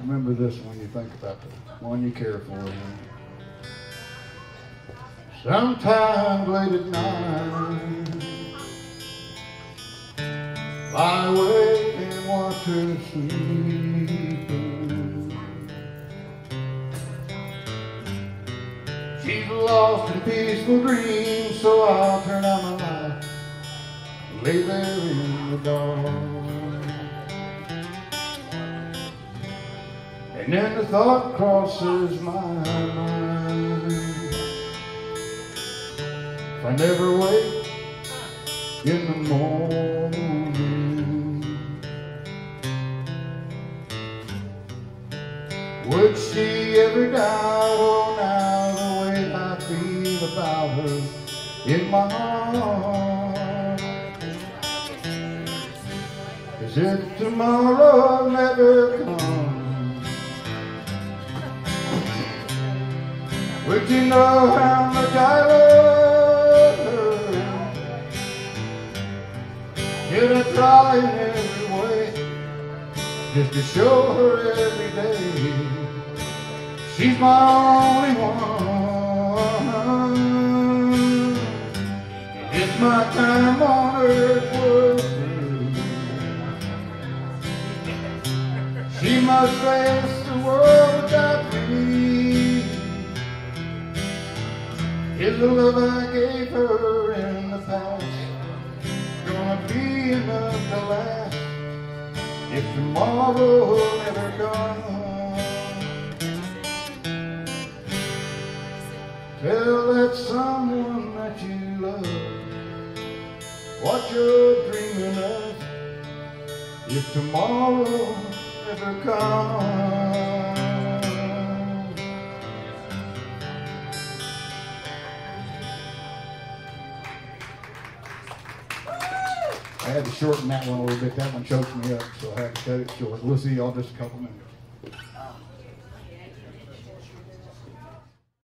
remember this when you think about the one you care for. Sometimes late at night, I awake and watch her sleeping. She's lost in peaceful dreams, so I'll turn out my light, lay there in the dark. And then the thought crosses my mind. If I never wake in the morning, would she ever doubt, oh now the way I feel about her in my heart? As if tomorrow never comes, would you know how much I love her? Should I try in every way just to show her every day she's my only one? It's my time on earth was. She must face the world without me. Is the love I gave her in the past gonna be enough to last if tomorrow never comes? Tell that someone that you love what you're dreaming of if tomorrow never comes. I had to shorten that one a little bit. That one chokes me up, so I had to cut it short. We'll see y'all just a couple minutes.